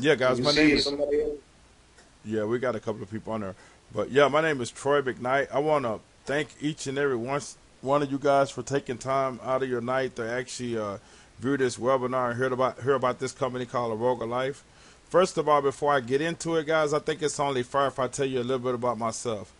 Yeah, guys, You my name is. somebody else? Yeah, we got a couple of people on there. But yeah, my name is Troy McKnight. I want to thank each and every one, one of you guys for taking time out of your night to actually uh, view this webinar and hear about hear about this company called Aroga Life. First of all, before I get into it, guys, I think it's only fair if I tell you a little bit about myself.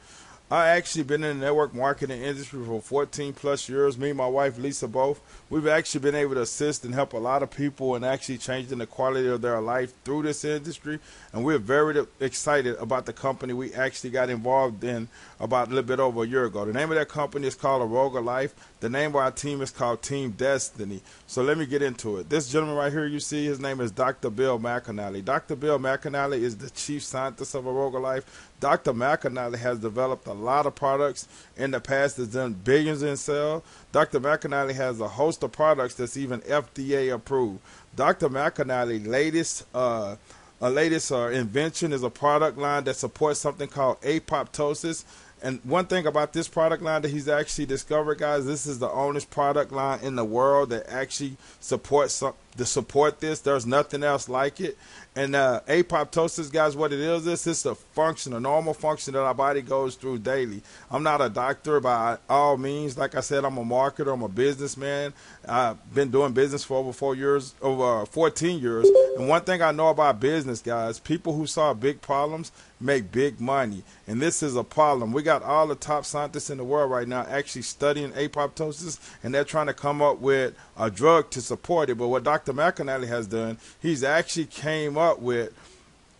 I actually been in the network marketing industry for 14 plus years. Me and my wife Lisa both. We've actually been able to assist and help a lot of people and actually changing the quality of their life through this industry. And we're very excited about the company we actually got involved in about a little bit over a year ago. The name of that company is called Aroga Life. The name of our team is called Team Destiny. So let me get into it. This gentleman right here you see, his name is Dr. Bill McAnalley. Dr. Bill McAnalley is the chief scientist of Aroga Life. Dr. McAnalley has developed a lot of products in the past that's done billions in sales. Dr. McAnalley has a host of products that's even FDA approved. Dr. McAnalley's latest uh, a latest uh, invention is a product line that supports something called apoptosis. And one thing about this product line that he's actually discovered, guys, this is the only product line in the world that actually supports some, to support this. There's nothing else like it. And uh, apoptosis, guys, what it is, is it's a function, a normal function that our body goes through daily. I'm not a doctor by all means. Like I said, I'm a marketer. I'm a businessman. I've been doing business for over four years, over 14 years. And one thing I know about business, guys, people who solve big problems make big money. And this is a problem. We got all the top scientists in the world right now actually studying apoptosis, and they're trying to come up with a drug to support it. But what Dr. McAnalley has done, he's actually came up with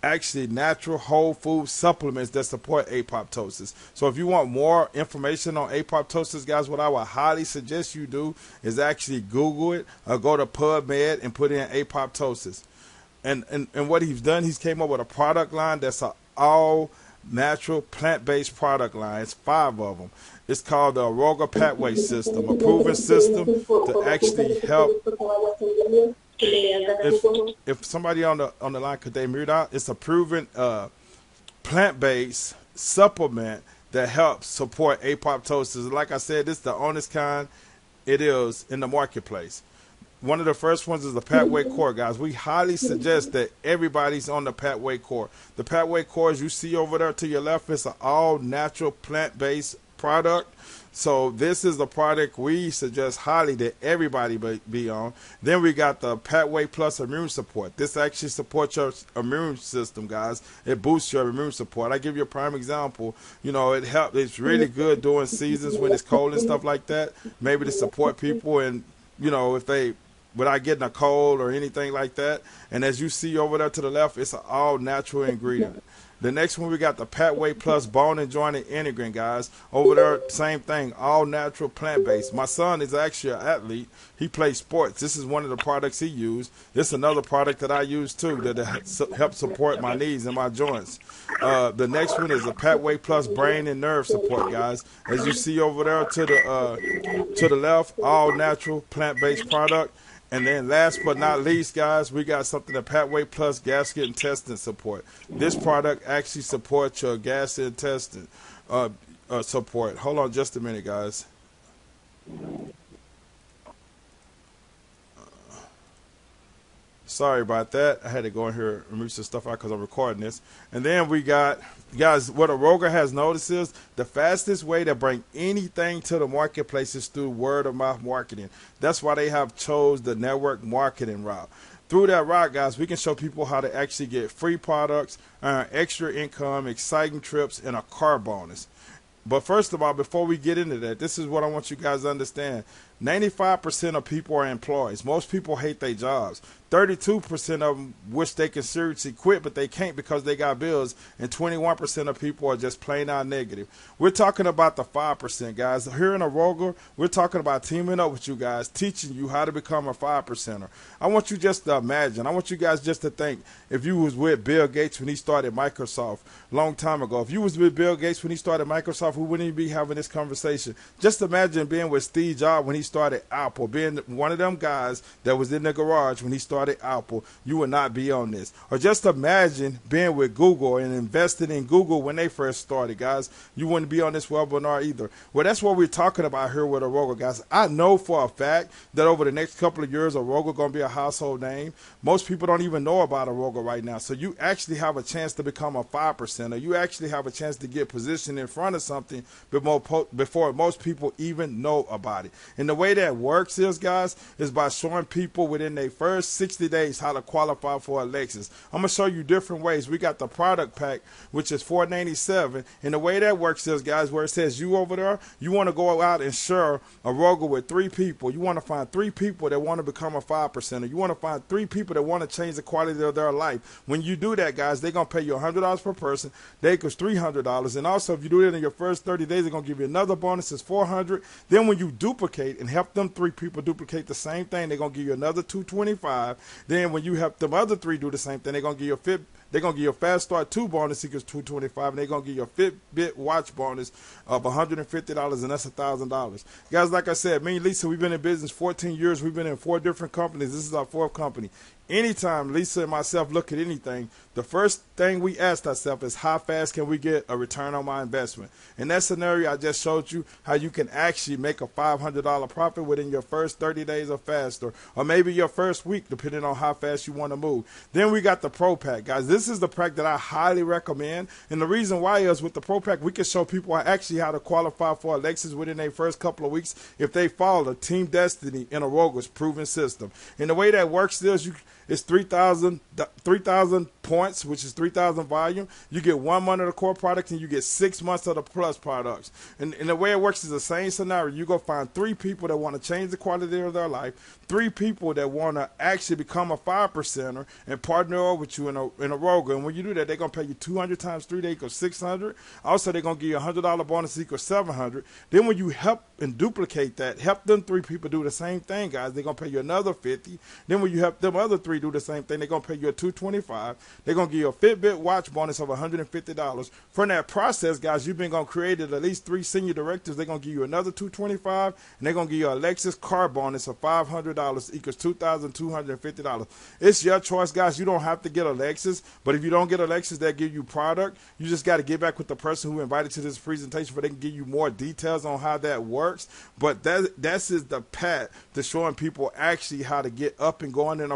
actually natural whole food supplements that support apoptosis. So if you want more information on apoptosis, guys, what I would highly suggest you do is actually Google it or go to PubMed and put in apoptosis. And, and, and what he's done, he's came up with a product line that's a all natural plant-based product lines, five of them. It's called the Aroga Pathway System, a proven system to actually help. If, if somebody on the on the line could they mute out, it's a proven uh, plant-based supplement that helps support apoptosis. Like I said, this is the honest kind it is in the marketplace. One of the first ones is the Patway Core, guys. We highly suggest that everybody's on the Patway Core. The Patway Core, as you see over there to your left, is an all natural plant based product. So this is the product we suggest highly that everybody be on. Then we got the Patway Plus Immune Support. This actually supports your immune system, guys. It boosts your immune support. I give you a prime example. You know, it helps. It's really good during seasons when it's cold and stuff like that. Maybe to support people and you know if they without getting a cold or anything like that. And as you see over there to the left, it's an all natural ingredient. The next one we got the Pathway Plus Bone and Joint Integrin, guys. Over there, same thing, all natural plant based. My son is actually an athlete. He plays sports. This is one of the products he used. This is another product that I use too that helps support my knees and my joints. Uh, the next one is the Pathway Plus Brain and Nerve Support, guys. As you see over there to the uh, to the left, all natural plant based product. And then last but not least, guys, we got something the Pathway Plus Gasket Intestine Support. This product actually support your gas intestine uh, uh, support. Hold on just a minute, guys. Sorry about that. I had to go in here and remove some stuff out because I'm recording this. And then we got, guys, what a Aroga has noticed is the fastest way to bring anything to the marketplace is through word of mouth marketing. That's why they have chose the network marketing route. Through that route, guys, we can show people how to actually get free products, extra income, exciting trips, and a car bonus. But first of all, before we get into that, this is what I want you guys to understand. 95% of people are employees. Most people hate their jobs. 32% of them wish they could seriously quit, but they can't because they got bills. And 21% of people are just plain out negative. We're talking about the 5%, guys. Here in Aroga, we're talking about teaming up with you guys, teaching you how to become a 5%er. I want you just to imagine. I want you guys just to think if you was with Bill Gates when he started Microsoft a long time ago. If you was with Bill Gates when he started Microsoft, we wouldn't even be having this conversation. Just imagine being with Steve Jobs when he started Apple, being one of them guys that was in the garage when he started Apple, you would not be on this. Or just imagine being with Google and investing in Google when they first started, guys. You wouldn't be on this webinar either. Well, that's what we're talking about here with Aroga, guys. I know for a fact that over the next couple of years, Aroga going to be a household name. Most people don't even know about Aroga right now. So you actually have a chance to become a 5%, or you actually have a chance to get positioned in front of something before most people even know about it. And the way that works is, guys, is by showing people within their first 60 days how to qualify for a Lexus. I'm gonna show you different ways. We got the product pack, which is 497, and the way that works is, guys, where it says you over there, you want to go out and share Aroga with three people. You want to find three people that want to become a five percenter. You want to find three people that want to change the quality of their life. When you do that, guys, they're gonna pay you $100 per person. They equals $300, and also if you do it in your first 30 days, they're gonna give you another bonus. It's 400. Then when you duplicate and help them three people duplicate the same thing, they're gonna give you another 225. Then when you help them other three do the same thing, they're gonna give you a fit they're gonna give you a fast start two bonus equals two twenty five, and they're gonna give you a Fitbit watch bonus of one hundred and fifty dollars, and that's a thousand dollars. Guys, like I said, me and Lisa, we've been in business fourteen years. We've been in four different companies. This is our fourth company anytime Lisa and myself look at anything, the first thing we ask ourselves is how fast can we get a return on my investment? In that scenario, I just showed you how you can actually make a $500 profit within your first 30 days or faster, or maybe your first week, depending on how fast you want to move. Then we got the Pro Pack, guys. This is the pack that I highly recommend, and the reason why is with the Pro Pack, we can show people actually how to qualify for a Lexus within their first couple of weeks if they follow the Team Destiny in Aroga's proven system. And the way that works is you it's 3,000 3, points, which is 3,000 volume. You get one month of the core product and you get six months of the plus products. And, and the way it works is the same scenario. You go find three people that want to change the quality of their life, three people that want to actually become a five percenter and partner with you in a in a Aroga. And when you do that, they're gonna pay you 200 times three, they equals 600. Also, they're gonna give you a hundred dollar bonus equals 700. Then when you help and duplicate that, help them three people do the same thing, guys. They're gonna pay you another 50. Then when you help them other three do the same thing, they're gonna pay you a 225. They're gonna give you a Fitbit watch bonus of $150. From that process, guys, you've been gonna create at least three senior directors. They're gonna give you another 225, and they're gonna give you a Lexus car bonus of $500 equals $2,250. It's your choice, guys. You don't have to get a Lexus, but if you don't get a Lexus, they give you product. You just got to get back with the person who invited to this presentation, for they can give you more details on how that works. But that that's is the path to showing people actually how to get up and going in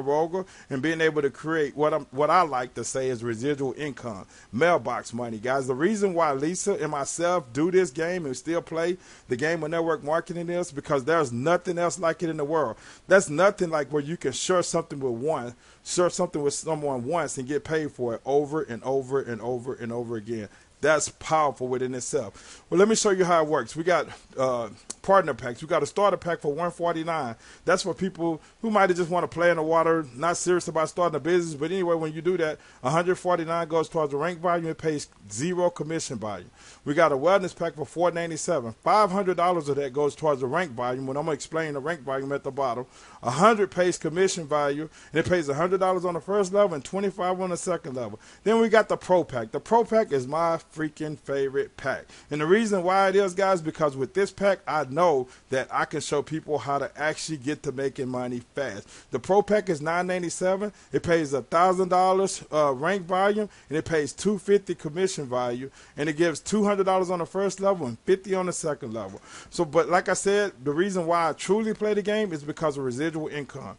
And being able to create what I'm what I like to say is residual income, mailbox money, guys. The reason why Lisa and myself do this game and still play the game of network marketing is because there's nothing else like it in the world. That's nothing like where you can share something with one, share something with someone once and get paid for it over and over and over and over again. That's powerful within itself. Well, let me show you how it works. We got uh, partner packs. We got a starter pack for 149. That's for people who might just want to play in the water, not serious about starting a business. But anyway, when you do that, 149 goes towards the rank volume. It pays zero commission volume. We got a wellness pack for 497. $500 of that goes towards the rank volume. When I'm gonna explain the rank volume at the bottom, 100 pays commission value, and it pays $100 on the first level and 25 on the second level. Then we got the Pro Pack. The Pro Pack is my freaking favorite pack. And the reason why it is, guys, because with this pack, I know that I can show people how to actually get to making money fast. The Pro Pack is 997. It pays $1,000 uh, rank volume, and it pays 250 commission value, and it gives $200 on the first level and 50 on the second level. So, but like I said, the reason why I truly play the game is because of residual income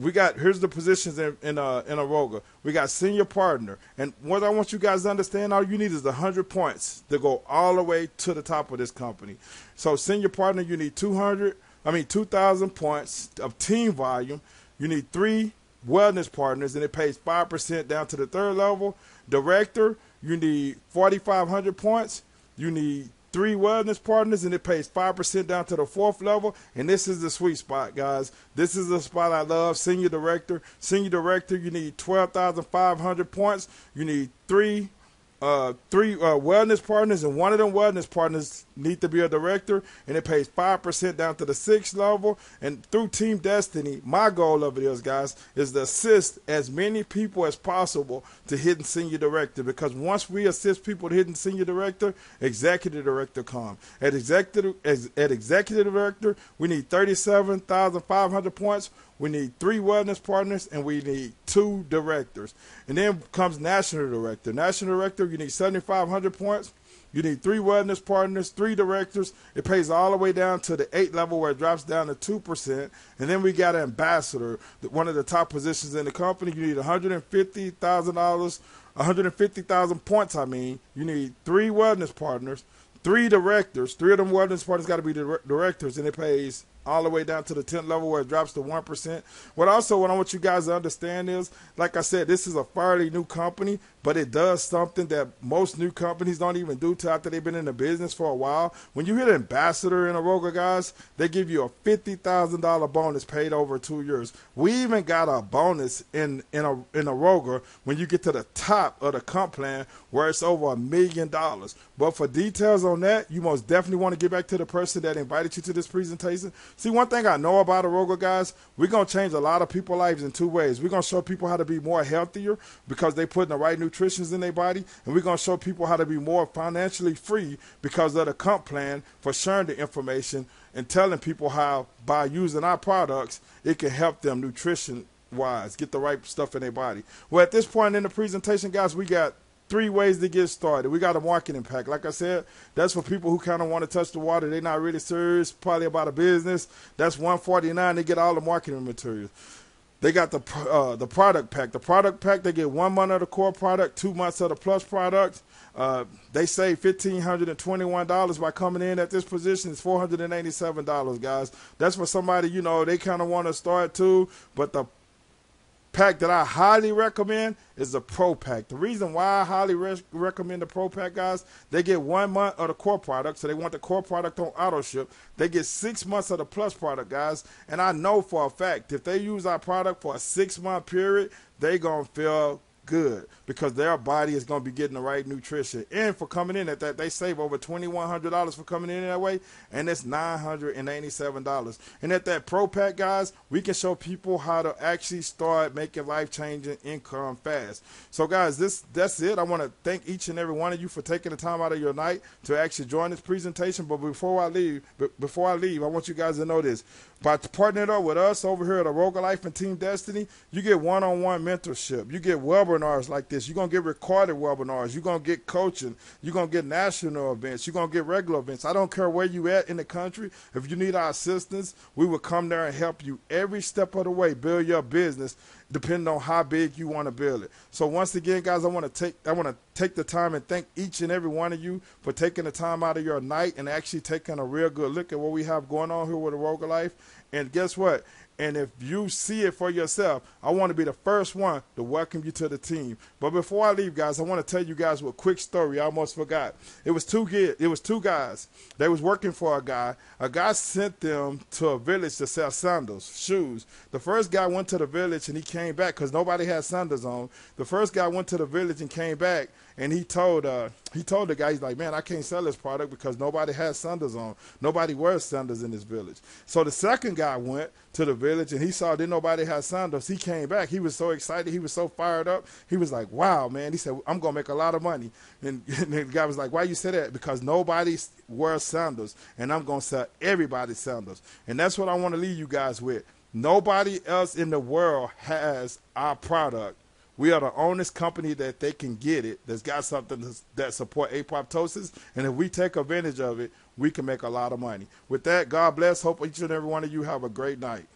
we got here's the positions in in uh, in Aroga. We got senior partner, and what I want you guys to understand, all you need is hundred points to go all the way to the top of this company. So senior partner, you need two hundred. I mean two thousand points of team volume. You need three wellness partners, and it pays five percent down to the third level. Director, you need forty five hundred points. You need three wellness partners and it pays 5% down to the fourth level. And this is the sweet spot, guys. This is the spot I love. Senior director. Senior director, you need 12,500 points. You need three uh, three uh, wellness partners, and one of them wellness partners need to be a director, and it pays five percent down to the sixth level. And through Team Destiny, my goal of it is, guys, is to assist as many people as possible to hitting senior director. Because once we assist people to hitting senior director, executive director come. At executive as, at executive director, we need thirty-seven thousand five hundred points. We need three wellness partners and we need two directors. And then comes national director. National director, you need 7,500 points. You need three wellness partners, three directors. It pays all the way down to the eight level where it drops down to 2%. And then we got ambassador, one of the top positions in the company. You need $150,000, 150,000 points, I mean. You need three wellness partners, three directors. Three of them wellness partners got to be directors, and it pays all the way down to the 10th level where it drops to 1%. What also what I want you guys to understand is, like I said, this is a fairly new company, but it does something that most new companies don't even do till after they've been in the business for a while. When you hit ambassador in Aroga, guys, they give you a $50,000 bonus paid over two years. We even got a bonus in, in, a, in Aroga when you get to the top of the comp plan where it's over a million dollars. But for details on that, you most definitely want to get back to the person that invited you to this presentation See, one thing I know about Aroga, guys, we're going to change a lot of people's lives in two ways. We're to show people how to be more healthier because they put in the right nutritions in their body, and we're going to show people how to be more financially free because of the comp plan for sharing the information and telling people how, by using our products, it can help them nutrition wise, get the right stuff in their body. Well, at this point in the presentation, guys, we got three ways to get started. We got a marketing pack. Like I said, that's for people who kind of want to touch the water. They're not really serious, probably about a business. That's 149. They get all the marketing materials. They got the uh, the product pack. The product pack, they get one month of the core product, two months of the plus product. Uh, they save fifteen hundred and twenty-one dollars by coming in at this position. It's four hundred and eighty-seven dollars, guys. That's for somebody you know they kind of want to start too. But the pack that I highly recommend is the Pro Pack. The reason why I highly re- recommend the Pro Pack, guys, they get one month of the core product, so they want the core product on auto ship. They get six months of the plus product, guys, and I know for a fact if they use our product for a six month period, they gonna feel good because their body is going to be getting the right nutrition. And for coming in at that, they save over $2,100 for coming in that way, and it's $987. And at that Pro Pack, guys, we can show people how to actually start making life changing income fast. So, guys, this that's it. I want to thank each and every one of you for taking the time out of your night to actually join this presentation. But before I leave, before I leave, I want you guys to know this. By partnering up with us over here at Aroga Life and Team Destiny, you get one-on-one mentorship. You get webinars like this. You're going to get recorded webinars. You're going to get coaching. You're going to get national events. You're going to get regular events. I don't care where you at in the country. If you need our assistance, we will come there and help you every step of the way build your business depending on how big you want to build it. So once again, guys, I want to take I want to take the time and thank each and every one of you for taking the time out of your night and actually taking a real good look at what we have going on here with Aroga Life. And guess what? And if you see it for yourself, I want to be the first one to welcome you to the team. But before I leave, guys, I want to tell you guys a quick story. I almost forgot. It was two kids. It was two guys. They was working for a guy. A guy sent them to a village to sell sandals, shoes. The first guy went to the village and he came back because nobody had sandals on. The first guy went to the village and came back and he told uh, he told the guy he's like, man, I can't sell this product because nobody has sandals on. Nobody wears sandals in this village. So the second guy went to the village and he saw that nobody had sandals. He came back. He was so excited. He was so fired up. He was like, wow, man. He said, I'm gonna make a lot of money. And, and the guy was like, why you say that? Because nobody wears sandals, and I'm gonna sell everybody sandals. And that's what I want to leave you guys with. Nobody else in the world has our product we are the only company that they can get it that's got something that support apoptosis, and if we take advantage of it, we can make a lot of money. With that, God bless. Hope each and every one of you have a great night.